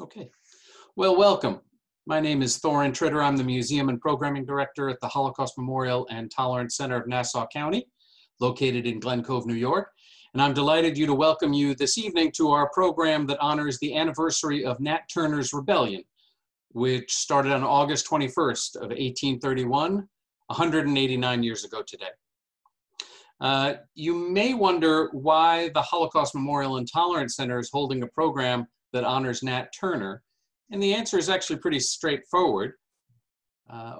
Okay. Well, welcome. My name is Thorin Tritter. I'm the Museum and Programming Director at the Holocaust Memorial and Tolerance Center of Nassau County, located in Glen Cove, New York. And I'm delighted you to welcome you this evening to our program that honors the anniversary of Nat Turner's Rebellion, which started on August 21st of 1831, 189 years ago today. Uh, you may wonder why the Holocaust Memorial and Tolerance Center is holding a program that honors Nat Turner? And the answer is actually pretty straightforward. Uh,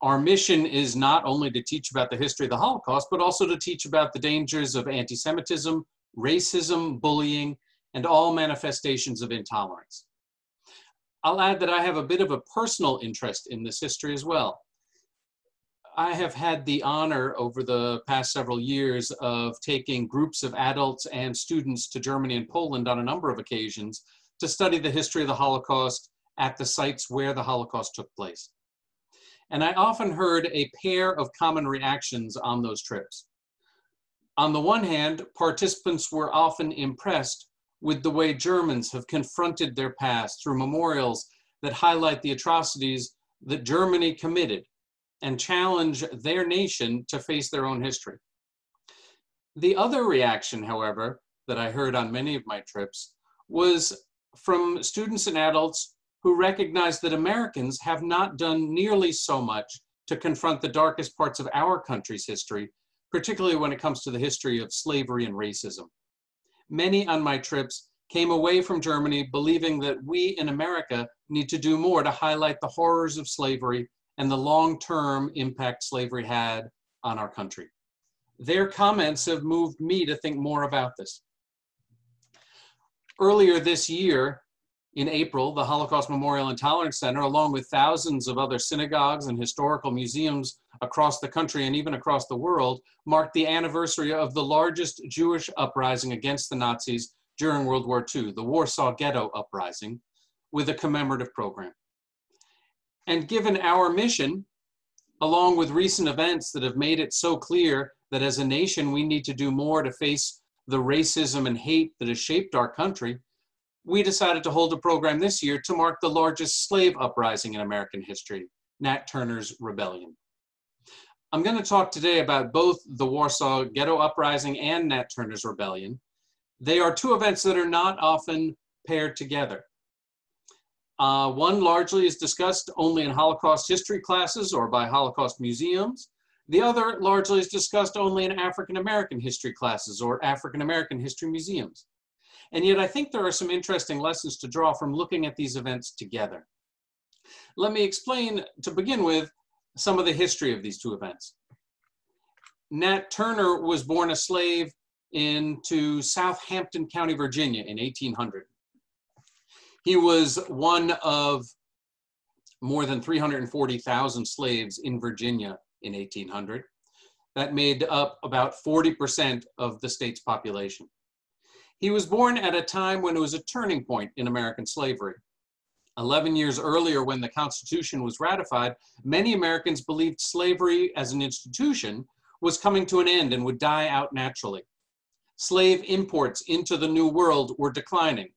our mission is not only to teach about the history of the Holocaust, but also to teach about the dangers of anti Semitism, racism, bullying, and all manifestations of intolerance. I'll add that I have a bit of a personal interest in this history as well. I have had the honor over the past several years of taking groups of adults and students to Germany and Poland on a number of occasions to study the history of the Holocaust at the sites where the Holocaust took place. And I often heard a pair of common reactions on those trips. On the one hand, participants were often impressed with the way Germans have confronted their past through memorials that highlight the atrocities that Germany committed and challenge their nation to face their own history. The other reaction, however, that I heard on many of my trips was from students and adults who recognize that Americans have not done nearly so much to confront the darkest parts of our country's history, particularly when it comes to the history of slavery and racism. Many on my trips came away from Germany believing that we in America need to do more to highlight the horrors of slavery and the long-term impact slavery had on our country. Their comments have moved me to think more about this. Earlier this year, in April, the Holocaust Memorial and Tolerance Center, along with thousands of other synagogues and historical museums across the country and even across the world, marked the anniversary of the largest Jewish uprising against the Nazis during World War II, the Warsaw Ghetto Uprising, with a commemorative program. And given our mission, along with recent events that have made it so clear that as a nation we need to do more to face the racism and hate that has shaped our country, we decided to hold a program this year to mark the largest slave uprising in American history, Nat Turner's Rebellion. I'm going to talk today about both the Warsaw Ghetto Uprising and Nat Turner's Rebellion. They are two events that are not often paired together. Uh, one largely is discussed only in Holocaust history classes or by Holocaust museums. The other largely is discussed only in African American history classes or African American history museums. And yet I think there are some interesting lessons to draw from looking at these events together. Let me explain, to begin with, some of the history of these two events. Nat Turner was born a slave into Southampton County, Virginia in 1800. He was one of more than 340,000 slaves in Virginia in 1800. That made up about 40% of the state's population. He was born at a time when it was a turning point in American slavery. 11 years earlier, when the Constitution was ratified, many Americans believed slavery as an institution was coming to an end and would die out naturally. Slave imports into the New World were declining.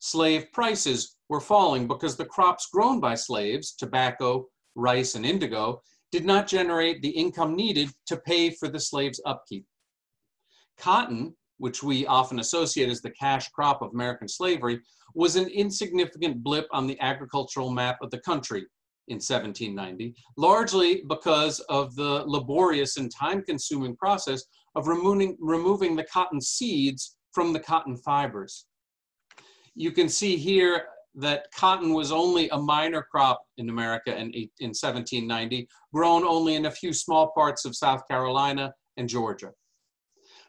Slave prices were falling because the crops grown by slaves, tobacco, rice, and indigo, did not generate the income needed to pay for the slave's upkeep. Cotton, which we often associate as the cash crop of American slavery, was an insignificant blip on the agricultural map of the country in 1790, largely because of the laborious and time-consuming process of removing, removing the cotton seeds from the cotton fibers. You can see here that cotton was only a minor crop in America in, in 1790, grown only in a few small parts of South Carolina and Georgia.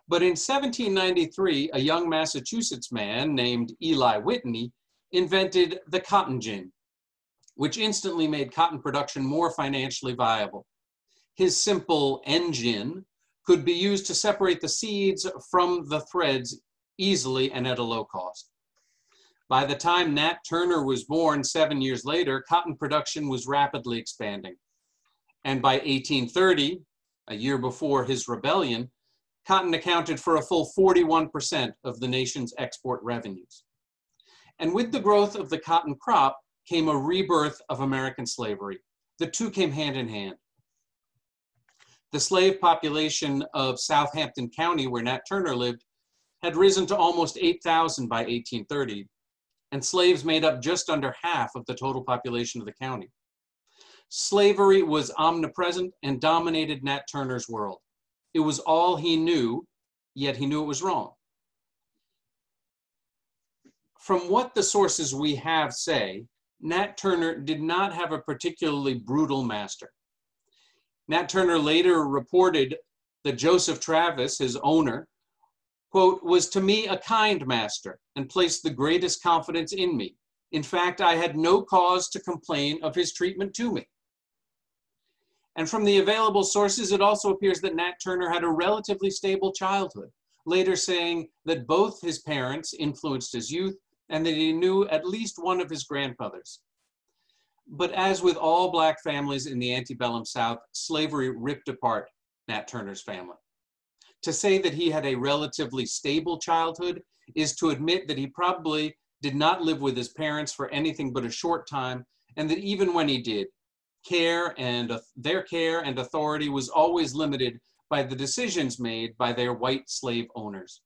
But in 1793, a young Massachusetts man named Eli Whitney invented the cotton gin, which instantly made cotton production more financially viable. His simple engine could be used to separate the seeds from the threads easily and at a low cost. By the time Nat Turner was born seven years later, cotton production was rapidly expanding. And by 1830, a year before his rebellion, cotton accounted for a full 41% of the nation's export revenues. And with the growth of the cotton crop came a rebirth of American slavery. The two came hand in hand. The slave population of Southampton County, where Nat Turner lived, had risen to almost 8,000 by 1830, and slaves made up just under half of the total population of the county. Slavery was omnipresent and dominated Nat Turner's world. It was all he knew, yet he knew it was wrong. From what the sources we have say, Nat Turner did not have a particularly brutal master. Nat Turner later reported that Joseph Travis, his owner, quote, was to me a kind master and placed the greatest confidence in me. In fact, I had no cause to complain of his treatment to me. And from the available sources, it also appears that Nat Turner had a relatively stable childhood, later saying that both his parents influenced his youth and that he knew at least one of his grandfathers. But as with all Black families in the antebellum South, slavery ripped apart Nat Turner's family. To say that he had a relatively stable childhood is to admit that he probably did not live with his parents for anything but a short time, and that even when he did, care and uh, their care and authority was always limited by the decisions made by their white slave owners.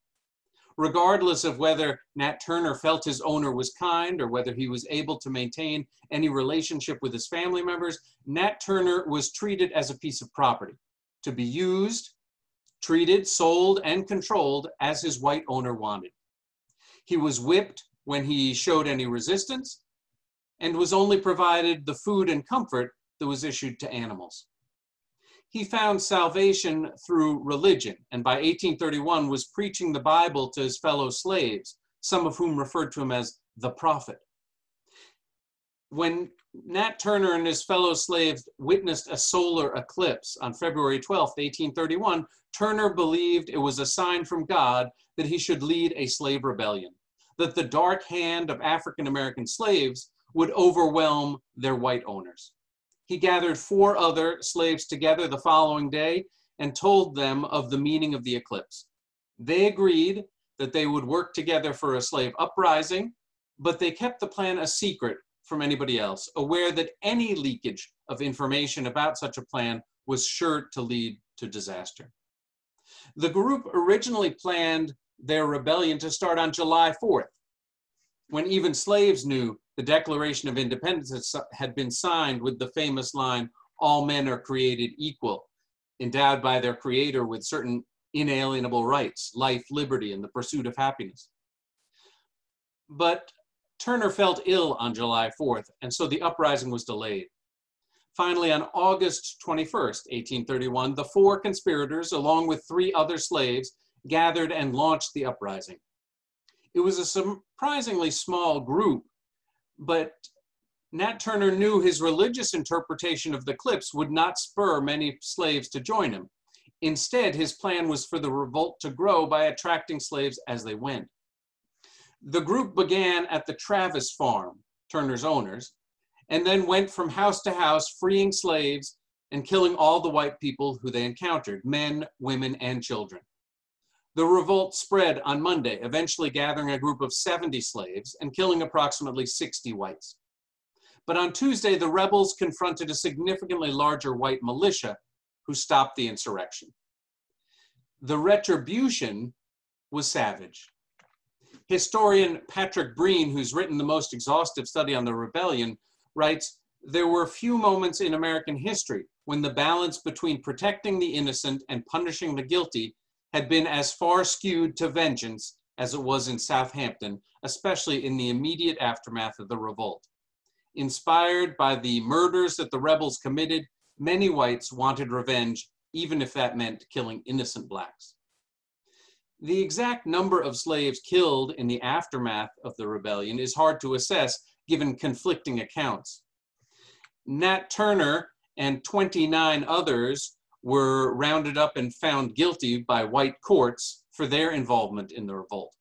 Regardless of whether Nat Turner felt his owner was kind or whether he was able to maintain any relationship with his family members, Nat Turner was treated as a piece of property to be used, treated, sold, and controlled as his white owner wanted. He was whipped when he showed any resistance and was only provided the food and comfort that was issued to animals. He found salvation through religion, and by 1831 was preaching the Bible to his fellow slaves, some of whom referred to him as the prophet. When Nat Turner and his fellow slaves witnessed a solar eclipse on February 12, 1831, Turner believed it was a sign from God that he should lead a slave rebellion, that the dark hand of African American slaves would overwhelm their white owners he gathered four other slaves together the following day and told them of the meaning of the eclipse. They agreed that they would work together for a slave uprising, but they kept the plan a secret from anybody else, aware that any leakage of information about such a plan was sure to lead to disaster. The group originally planned their rebellion to start on July 4th, when even slaves knew the Declaration of Independence had been signed with the famous line, all men are created equal, endowed by their creator with certain inalienable rights, life, liberty, and the pursuit of happiness. But Turner felt ill on July 4th, and so the uprising was delayed. Finally, on August 21st, 1831, the four conspirators, along with three other slaves, gathered and launched the uprising. It was a surprisingly small group but Nat Turner knew his religious interpretation of the eclipse would not spur many slaves to join him. Instead, his plan was for the revolt to grow by attracting slaves as they went. The group began at the Travis farm, Turner's owners, and then went from house to house freeing slaves and killing all the white people who they encountered, men, women, and children. The revolt spread on Monday, eventually gathering a group of 70 slaves and killing approximately 60 whites. But on Tuesday, the rebels confronted a significantly larger white militia who stopped the insurrection. The retribution was savage. Historian Patrick Breen, who's written the most exhaustive study on the rebellion, writes, there were few moments in American history when the balance between protecting the innocent and punishing the guilty had been as far skewed to vengeance as it was in Southampton, especially in the immediate aftermath of the revolt. Inspired by the murders that the rebels committed, many whites wanted revenge, even if that meant killing innocent blacks. The exact number of slaves killed in the aftermath of the rebellion is hard to assess given conflicting accounts. Nat Turner and 29 others were rounded up and found guilty by white courts for their involvement in the revolt.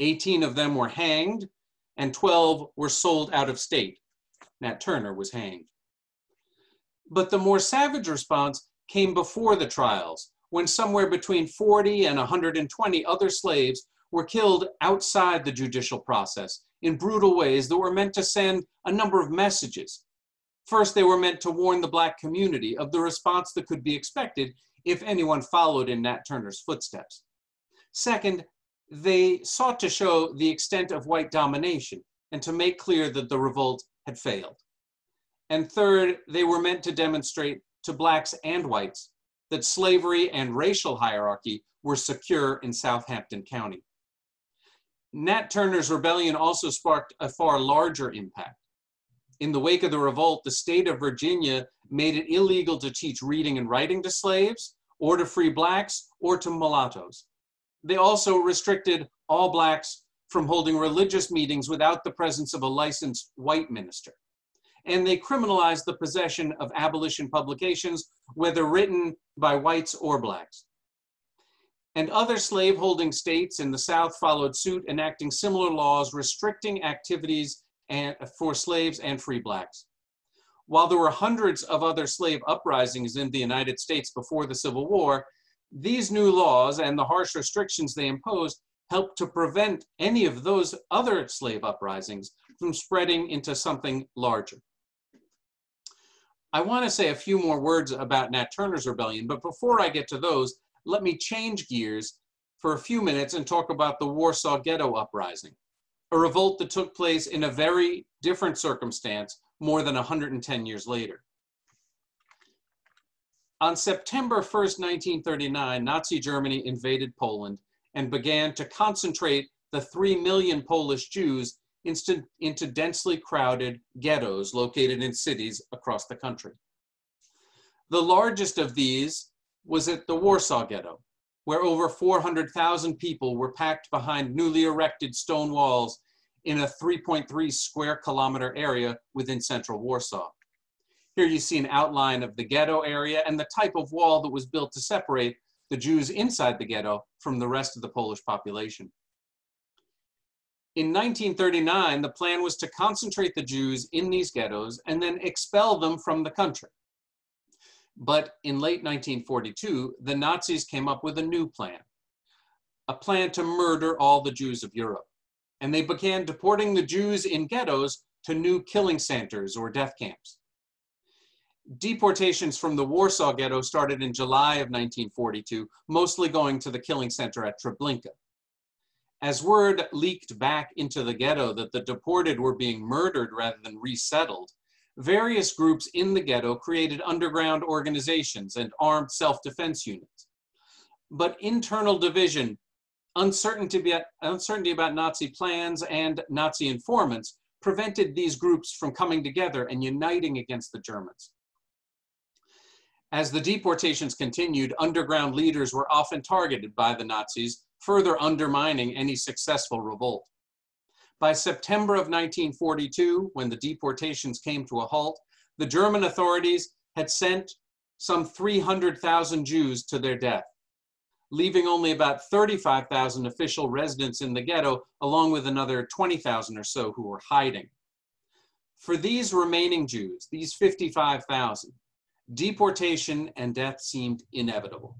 18 of them were hanged, and 12 were sold out of state. Nat Turner was hanged. But the more savage response came before the trials, when somewhere between 40 and 120 other slaves were killed outside the judicial process in brutal ways that were meant to send a number of messages. First, they were meant to warn the Black community of the response that could be expected if anyone followed in Nat Turner's footsteps. Second, they sought to show the extent of white domination and to make clear that the revolt had failed. And third, they were meant to demonstrate to Blacks and whites that slavery and racial hierarchy were secure in Southampton County. Nat Turner's rebellion also sparked a far larger impact. In the wake of the revolt, the state of Virginia made it illegal to teach reading and writing to slaves, or to free blacks, or to mulattoes. They also restricted all blacks from holding religious meetings without the presence of a licensed white minister. And they criminalized the possession of abolition publications, whether written by whites or blacks. And other slaveholding states in the South followed suit, enacting similar laws restricting activities and, for slaves and free blacks. While there were hundreds of other slave uprisings in the United States before the Civil War, these new laws and the harsh restrictions they imposed helped to prevent any of those other slave uprisings from spreading into something larger. I want to say a few more words about Nat Turner's rebellion, but before I get to those, let me change gears for a few minutes and talk about the Warsaw Ghetto Uprising, a revolt that took place in a very different circumstance more than 110 years later. On September 1st, 1939, Nazi Germany invaded Poland and began to concentrate the 3 million Polish Jews into, into densely crowded ghettos located in cities across the country. The largest of these was at the Warsaw Ghetto, where over 400,000 people were packed behind newly erected stone walls in a 3.3 square kilometer area within central Warsaw. Here you see an outline of the ghetto area and the type of wall that was built to separate the Jews inside the ghetto from the rest of the Polish population. In 1939, the plan was to concentrate the Jews in these ghettos and then expel them from the country. But in late 1942, the Nazis came up with a new plan, a plan to murder all the Jews of Europe. And they began deporting the Jews in ghettos to new killing centers or death camps deportations from the Warsaw Ghetto started in July of 1942, mostly going to the killing center at Treblinka. As word leaked back into the ghetto that the deported were being murdered rather than resettled, various groups in the ghetto created underground organizations and armed self-defense units. But internal division, uncertainty about, uncertainty about Nazi plans and Nazi informants prevented these groups from coming together and uniting against the Germans. As the deportations continued, underground leaders were often targeted by the Nazis, further undermining any successful revolt. By September of 1942, when the deportations came to a halt, the German authorities had sent some 300,000 Jews to their death, leaving only about 35,000 official residents in the ghetto, along with another 20,000 or so who were hiding. For these remaining Jews, these 55,000, deportation and death seemed inevitable.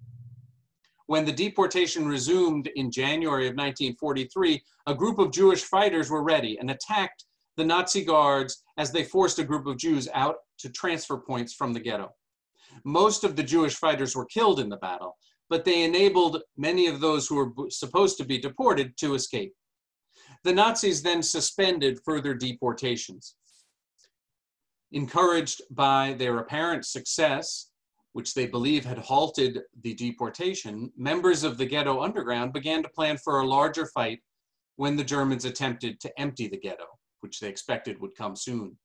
When the deportation resumed in January of 1943, a group of Jewish fighters were ready and attacked the Nazi guards as they forced a group of Jews out to transfer points from the ghetto. Most of the Jewish fighters were killed in the battle, but they enabled many of those who were supposed to be deported to escape. The Nazis then suspended further deportations. Encouraged by their apparent success, which they believe had halted the deportation, members of the ghetto underground began to plan for a larger fight when the Germans attempted to empty the ghetto, which they expected would come soon.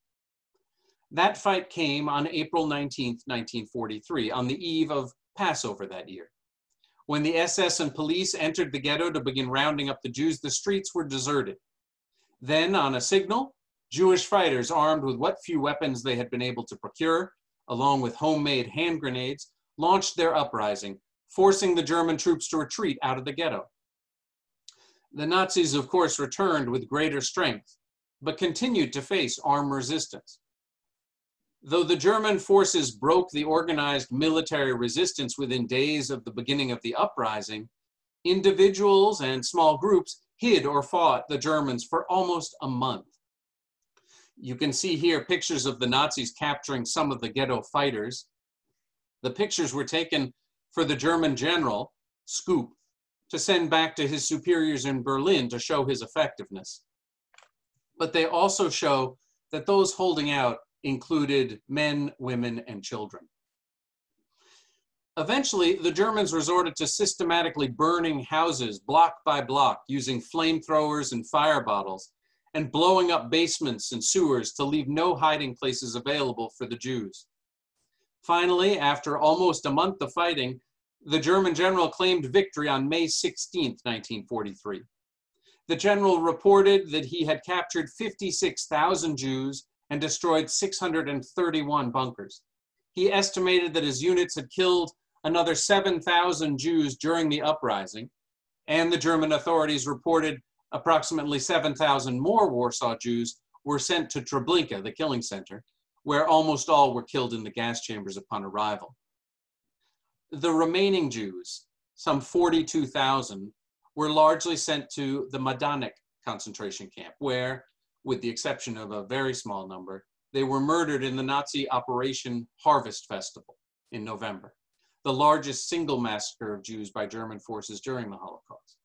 That fight came on April 19, 1943, on the eve of Passover that year. When the SS and police entered the ghetto to begin rounding up the Jews, the streets were deserted. Then, on a signal, Jewish fighters armed with what few weapons they had been able to procure, along with homemade hand grenades, launched their uprising, forcing the German troops to retreat out of the ghetto. The Nazis, of course, returned with greater strength, but continued to face armed resistance. Though the German forces broke the organized military resistance within days of the beginning of the uprising, individuals and small groups hid or fought the Germans for almost a month. You can see here pictures of the Nazis capturing some of the ghetto fighters. The pictures were taken for the German general, Stroop, to send back to his superiors in Berlin to show his effectiveness. But they also show that those holding out included men, women, and children. Eventually, the Germans resorted to systematically burning houses block by block using flamethrowers and fire bottles and blowing up basements and sewers to leave no hiding places available for the Jews. Finally, after almost a month of fighting, the German general claimed victory on May 16, 1943. The general reported that he had captured 56,000 Jews and destroyed 631 bunkers. He estimated that his units had killed another 7,000 Jews during the uprising, and the German authorities reported approximately 7,000 more Warsaw Jews were sent to Treblinka, the killing center, where almost all were killed in the gas chambers upon arrival. The remaining Jews, some 42,000, were largely sent to the Majdanek concentration camp, where, with the exception of a very small number, they were murdered in the Nazi Operation Harvest Festival in November, the largest single massacre of Jews by German forces during the Holocaust.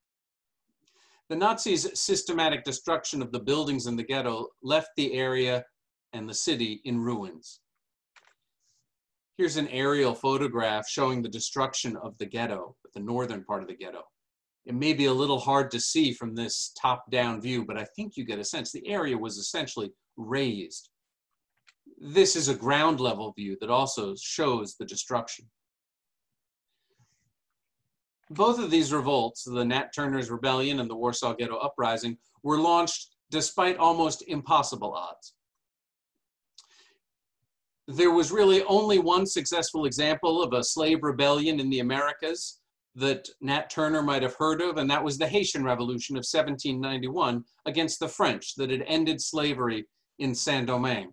The Nazis' systematic destruction of the buildings in the ghetto left the area and the city in ruins. Here's an aerial photograph showing the destruction of the ghetto, the northern part of the ghetto. It may be a little hard to see from this top-down view, but I think you get a sense the area was essentially razed. This is a ground level view that also shows the destruction. Both of these revolts, the Nat Turner's Rebellion and the Warsaw Ghetto Uprising, were launched despite almost impossible odds. There was really only one successful example of a slave rebellion in the Americas that Nat Turner might have heard of, and that was the Haitian Revolution of 1791 against the French that had ended slavery in Saint-Domingue.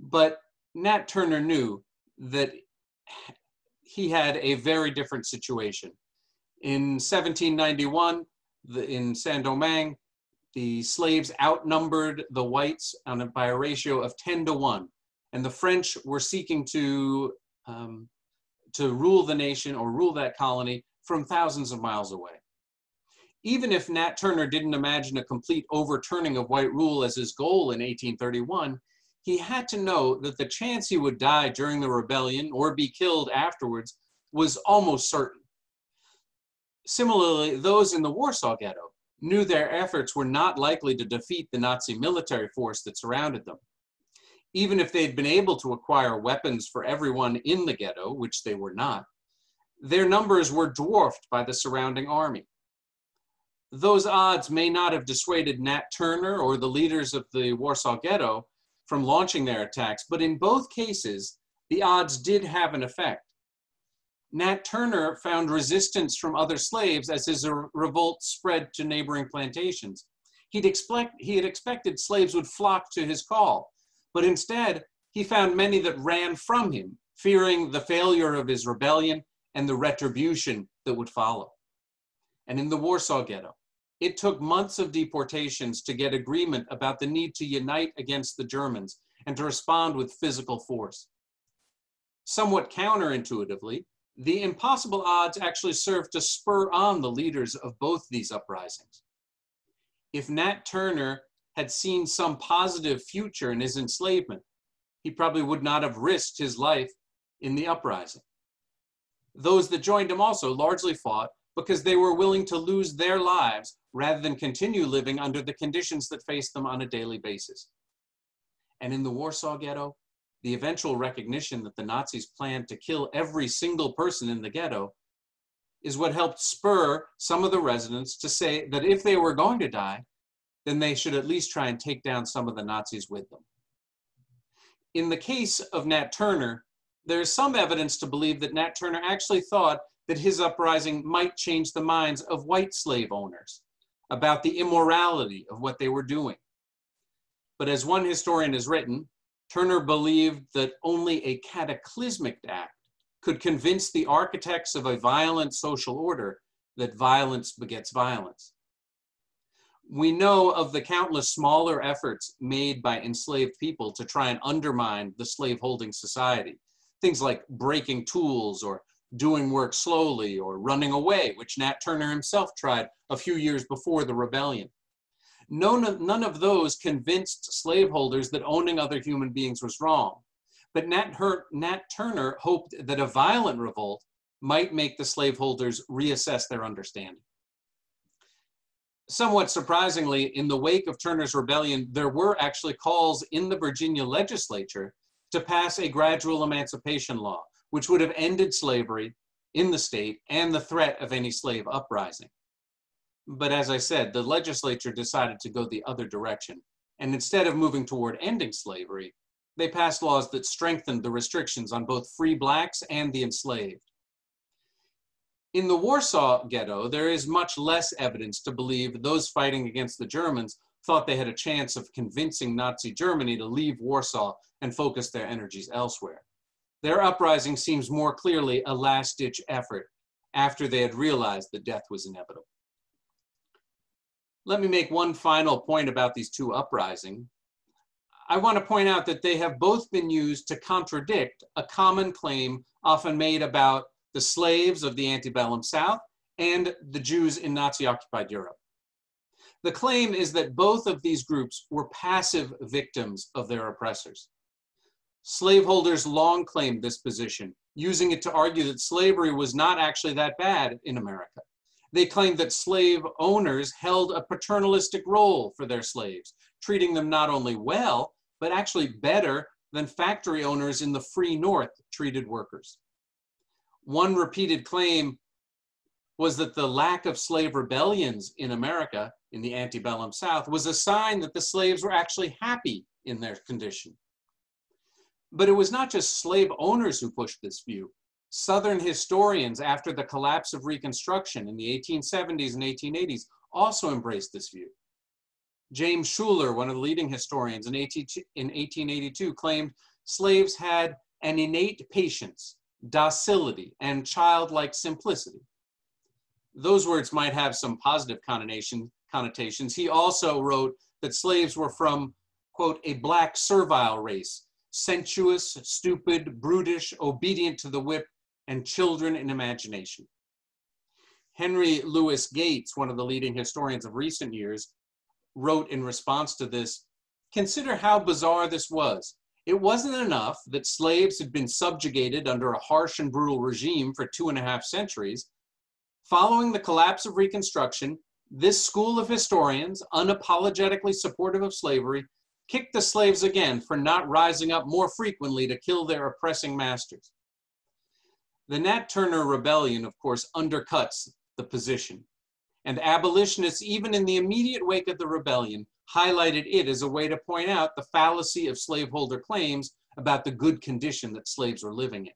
But Nat Turner knew that he had a very different situation. In 1791, the, in Saint-Domingue, the slaves outnumbered the whites on a, by a ratio of 10 to 1. And the French were seeking to, um, to rule the nation or rule that colony from thousands of miles away. Even if Nat Turner didn't imagine a complete overturning of white rule as his goal in 1831, he had to know that the chance he would die during the rebellion or be killed afterwards was almost certain. Similarly, those in the Warsaw Ghetto knew their efforts were not likely to defeat the Nazi military force that surrounded them. Even if they'd been able to acquire weapons for everyone in the ghetto, which they were not, their numbers were dwarfed by the surrounding army. Those odds may not have dissuaded Nat Turner or the leaders of the Warsaw Ghetto from launching their attacks, but in both cases, the odds did have an effect. Nat Turner found resistance from other slaves as his revolt spread to neighboring plantations. He'd expect, he had expected slaves would flock to his call, but instead he found many that ran from him, fearing the failure of his rebellion and the retribution that would follow. And in the Warsaw Ghetto, it took months of deportations to get agreement about the need to unite against the Germans and to respond with physical force. Somewhat counterintuitively, the impossible odds actually served to spur on the leaders of both these uprisings. If Nat Turner had seen some positive future in his enslavement, he probably would not have risked his life in the uprising. Those that joined him also largely fought because they were willing to lose their lives rather than continue living under the conditions that faced them on a daily basis. And in the Warsaw Ghetto, the eventual recognition that the Nazis planned to kill every single person in the ghetto is what helped spur some of the residents to say that if they were going to die, then they should at least try and take down some of the Nazis with them. In the case of Nat Turner, there's some evidence to believe that Nat Turner actually thought that his uprising might change the minds of white slave owners about the immorality of what they were doing. But as one historian has written, Turner believed that only a cataclysmic act could convince the architects of a violent social order that violence begets violence. We know of the countless smaller efforts made by enslaved people to try and undermine the slaveholding society. Things like breaking tools or doing work slowly or running away, which Nat Turner himself tried a few years before the rebellion. None, none of those convinced slaveholders that owning other human beings was wrong. But Nat, Her, Nat Turner hoped that a violent revolt might make the slaveholders reassess their understanding. Somewhat surprisingly, in the wake of Turner's rebellion, there were actually calls in the Virginia legislature to pass a gradual emancipation law, which would have ended slavery in the state and the threat of any slave uprising. But as I said, the legislature decided to go the other direction. And instead of moving toward ending slavery, they passed laws that strengthened the restrictions on both free blacks and the enslaved. In the Warsaw Ghetto, there is much less evidence to believe those fighting against the Germans thought they had a chance of convincing Nazi Germany to leave Warsaw and focus their energies elsewhere. Their uprising seems more clearly a last ditch effort after they had realized that death was inevitable. Let me make one final point about these two uprisings. I want to point out that they have both been used to contradict a common claim often made about the slaves of the antebellum South and the Jews in Nazi occupied Europe. The claim is that both of these groups were passive victims of their oppressors. Slaveholders long claimed this position, using it to argue that slavery was not actually that bad in America. They claimed that slave owners held a paternalistic role for their slaves, treating them not only well, but actually better than factory owners in the free North treated workers. One repeated claim was that the lack of slave rebellions in America, in the antebellum South, was a sign that the slaves were actually happy in their condition. But it was not just slave owners who pushed this view. Southern historians, after the collapse of Reconstruction in the 1870s and 1880s, also embraced this view. James Schouler, one of the leading historians in 1882, claimed slaves had an innate patience, docility, and childlike simplicity. Those words might have some positive connotations. He also wrote that slaves were from, quote, a black servile race, sensuous, stupid, brutish, obedient to the whip, and children in imagination. Henry Louis Gates, one of the leading historians of recent years, wrote in response to this Consider how bizarre this was. It wasn't enough that slaves had been subjugated under a harsh and brutal regime for two and a half centuries. Following the collapse of Reconstruction, this school of historians, unapologetically supportive of slavery, kicked the slaves again for not rising up more frequently to kill their oppressing masters. The Nat Turner Rebellion, of course, undercuts the position. And abolitionists, even in the immediate wake of the rebellion, highlighted it as a way to point out the fallacy of slaveholder claims about the good condition that slaves were living in.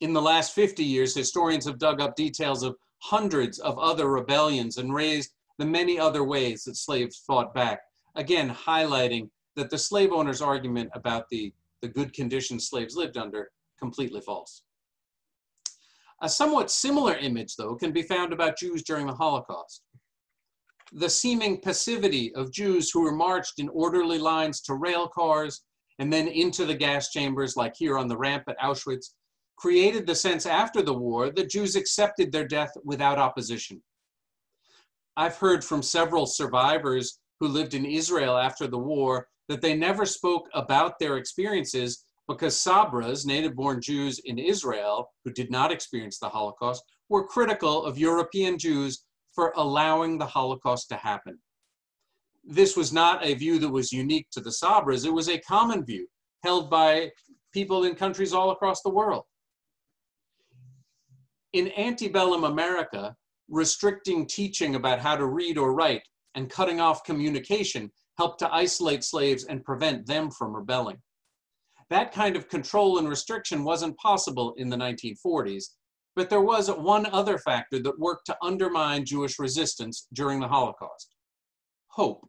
In the last 50 years, historians have dug up details of hundreds of other rebellions and raised the many other ways that slaves fought back, again, highlighting that the slave owner's argument about the, the good conditions slaves lived under completely false. A somewhat similar image, though, can be found about Jews during the Holocaust. The seeming passivity of Jews who were marched in orderly lines to rail cars and then into the gas chambers, like here on the ramp at Auschwitz, created the sense after the war that Jews accepted their death without opposition. I've heard from several survivors who lived in Israel after the war that they never spoke about their experiences because Sabras, native born Jews in Israel who did not experience the Holocaust, were critical of European Jews for allowing the Holocaust to happen. This was not a view that was unique to the Sabras, it was a common view held by people in countries all across the world. In antebellum America, restricting teaching about how to read or write and cutting off communication helped to isolate slaves and prevent them from rebelling. That kind of control and restriction wasn't possible in the 1940s, but there was one other factor that worked to undermine Jewish resistance during the Holocaust hope.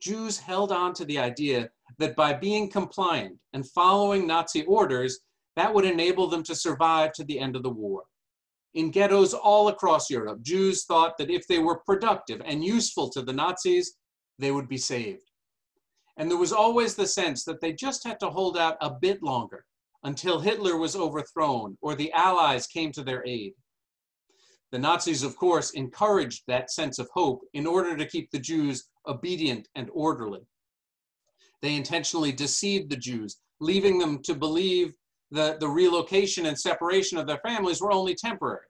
Jews held on to the idea that by being compliant and following Nazi orders, that would enable them to survive to the end of the war. In ghettos all across Europe, Jews thought that if they were productive and useful to the Nazis, they would be saved. And there was always the sense that they just had to hold out a bit longer until Hitler was overthrown or the Allies came to their aid. The Nazis, of course, encouraged that sense of hope in order to keep the Jews obedient and orderly. They intentionally deceived the Jews, leaving them to believe that the relocation and separation of their families were only temporary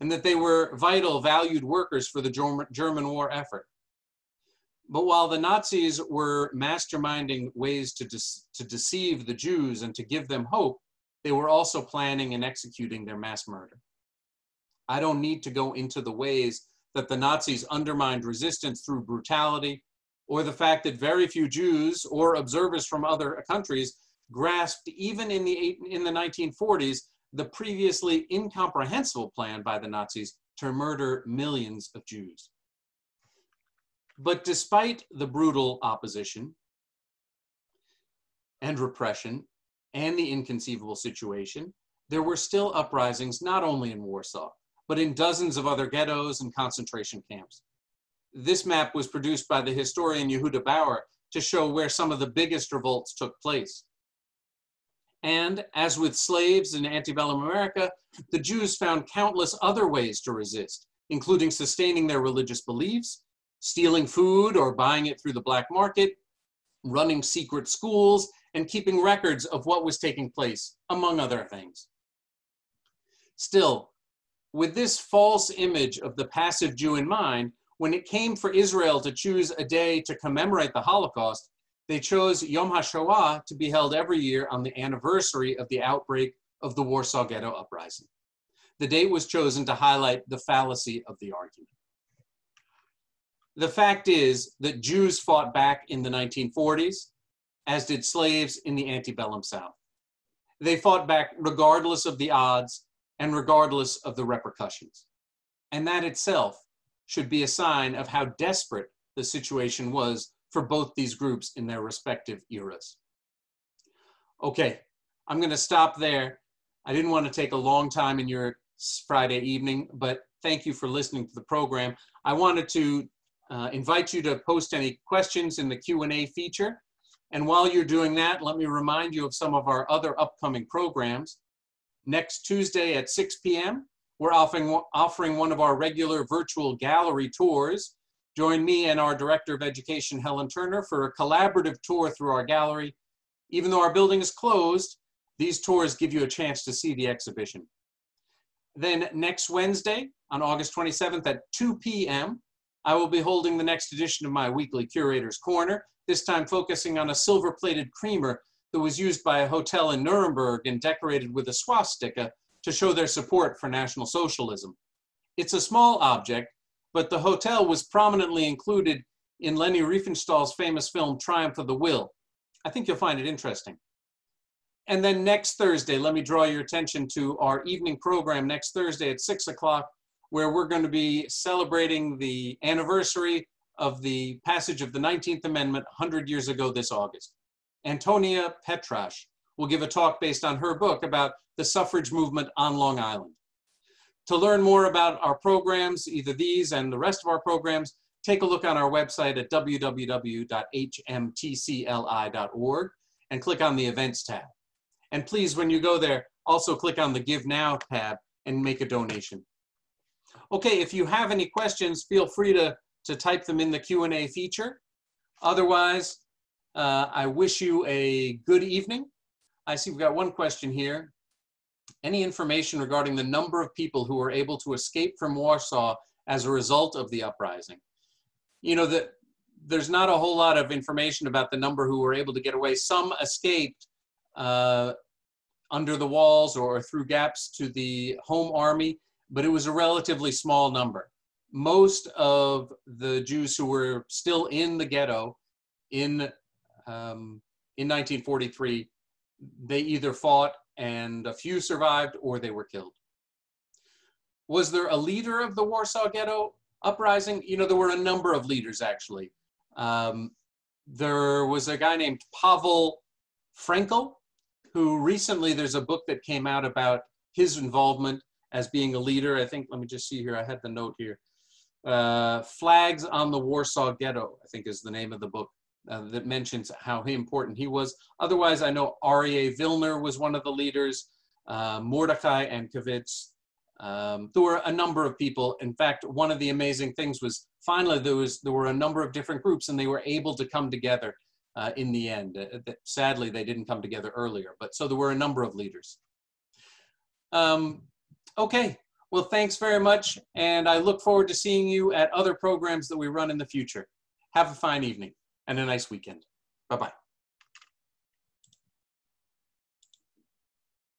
and that they were vital, valued workers for the German war effort. But while the Nazis were masterminding ways to, to deceive the Jews and to give them hope, they were also planning and executing their mass murder. I don't need to go into the ways that the Nazis undermined resistance through brutality, or the fact that very few Jews or observers from other countries grasped, even in the, in the 1940s, the previously incomprehensible plan by the Nazis to murder millions of Jews. But despite the brutal opposition and repression and the inconceivable situation, there were still uprisings not only in Warsaw, but in dozens of other ghettos and concentration camps. This map was produced by the historian Yehuda Bauer to show where some of the biggest revolts took place. And as with slaves in antebellum America, the Jews found countless other ways to resist, including sustaining their religious beliefs, stealing food or buying it through the black market, running secret schools, and keeping records of what was taking place, among other things. Still, with this false image of the passive Jew in mind, when it came for Israel to choose a day to commemorate the Holocaust, they chose Yom HaShoah to be held every year on the anniversary of the outbreak of the Warsaw Ghetto Uprising. The date was chosen to highlight the fallacy of the argument. The fact is that Jews fought back in the 1940s, as did slaves in the antebellum South. They fought back regardless of the odds and regardless of the repercussions. And that itself should be a sign of how desperate the situation was for both these groups in their respective eras. Okay, I'm going to stop there. I didn't want to take a long time in your Friday evening, but thank you for listening to the program. I wanted to uh, invite you to post any questions in the Q&A feature. And while you're doing that, let me remind you of some of our other upcoming programs. Next Tuesday at 6 p.m., we're offering, offering one of our regular virtual gallery tours. Join me and our Director of Education, Helen Turner, for a collaborative tour through our gallery. Even though our building is closed, these tours give you a chance to see the exhibition. Then next Wednesday, on August 27th at 2 p.m., I will be holding the next edition of my weekly Curator's Corner, this time focusing on a silver-plated creamer that was used by a hotel in Nuremberg and decorated with a swastika to show their support for National Socialism. It's a small object, but the hotel was prominently included in Leni Riefenstahl's famous film Triumph of the Will. I think you'll find it interesting. And then next Thursday, let me draw your attention to our evening program next Thursday at six o'clock, where we're going to be celebrating the anniversary of the passage of the 19th Amendment 100 years ago this August. Antonia Petrash will give a talk based on her book about the suffrage movement on Long Island. To learn more about our programs, either these and the rest of our programs, take a look on our website at www.hmtcli.org and click on the events tab. And please, when you go there, also click on the Give Now tab and make a donation. Okay, if you have any questions, feel free to, to type them in the Q&A feature. Otherwise, uh, I wish you a good evening. I see we've got one question here. Any information regarding the number of people who were able to escape from Warsaw as a result of the uprising? You know, that there's not a whole lot of information about the number who were able to get away. Some escaped uh, under the walls or through gaps to the home army, but it was a relatively small number. Most of the Jews who were still in the ghetto in um, in 1943, they either fought and a few survived or they were killed. Was there a leader of the Warsaw Ghetto uprising? You know, there were a number of leaders actually. Um, there was a guy named Pavel Frenkel, who recently there's a book that came out about his involvement as being a leader. I think, let me just see here, I had the note here. Uh, Flags on the Warsaw Ghetto, I think is the name of the book uh, that mentions how important he was. Otherwise, I know Aryeh Vilner was one of the leaders, uh, Mordechai Anielewicz. Um, there were a number of people. In fact, one of the amazing things was finally there was there were a number of different groups, and they were able to come together uh, in the end. Uh, sadly, they didn't come together earlier, but so there were a number of leaders. Um, okay, well, thanks very much, and I look forward to seeing you at other programs that we run in the future. Have a fine evening and a nice weekend. Bye-bye.